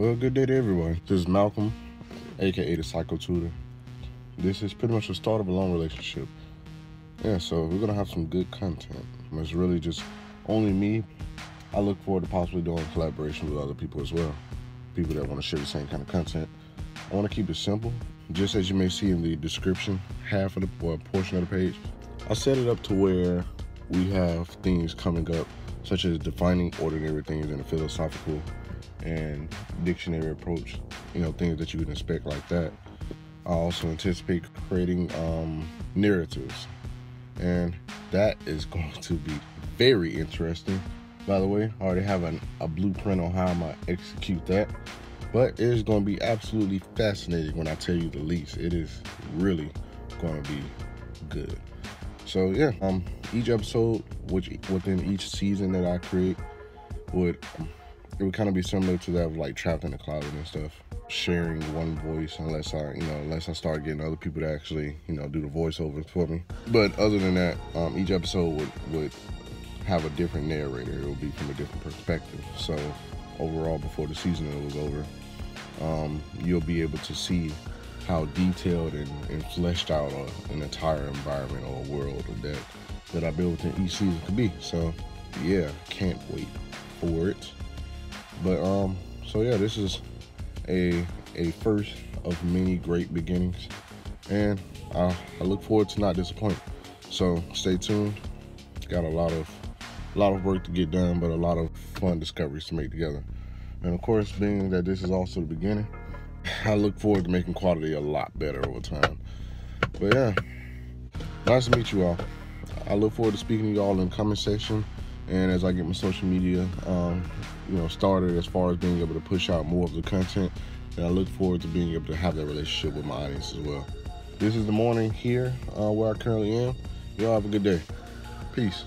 Well, good day to everyone. This is Malcolm, aka the Psycho Tutor. This is pretty much the start of a long relationship. Yeah, so we're gonna have some good content. It's really just only me. I look forward to possibly doing collaboration with other people as well. People that want to share the same kind of content. I want to keep it simple, just as you may see in the description, half of the or portion of the page. I set it up to where we have things coming up, such as defining ordinary things in a philosophical and dictionary approach, you know, things that you would expect like that. I also anticipate creating um, narratives, and that is going to be very interesting. By the way, I already have an, a blueprint on how I'm gonna execute that, but it is going to be absolutely fascinating when I tell you the least. It is really going to be good. So yeah, um, each episode, which within each season that I create, would it would kind of be similar to that of like trapped in the closet and stuff. Sharing one voice unless i you know unless i start getting other people to actually you know do the voiceovers for me. But other than that um, each episode would would have a different narrator. It would be from a different perspective. So overall before the season was over um, you'll be able to see how detailed and, and fleshed out a, an entire environment or world that that I built in each season could be. So yeah, can't wait for it. But um, so yeah, this is a a first of many great beginnings, and I, I look forward to not disappoint. So stay tuned. Got a lot of a lot of work to get done, but a lot of fun discoveries to make together. And of course, being that this is also the beginning, I look forward to making quality a lot better over time. But yeah, nice to meet you all. I look forward to speaking to you all in the comment section and as I get my social media, um, you know, started as far as being able to push out more of the content, and I look forward to being able to have that relationship with my audience as well. This is the morning here uh, where I currently am. Y'all have a good day. Peace.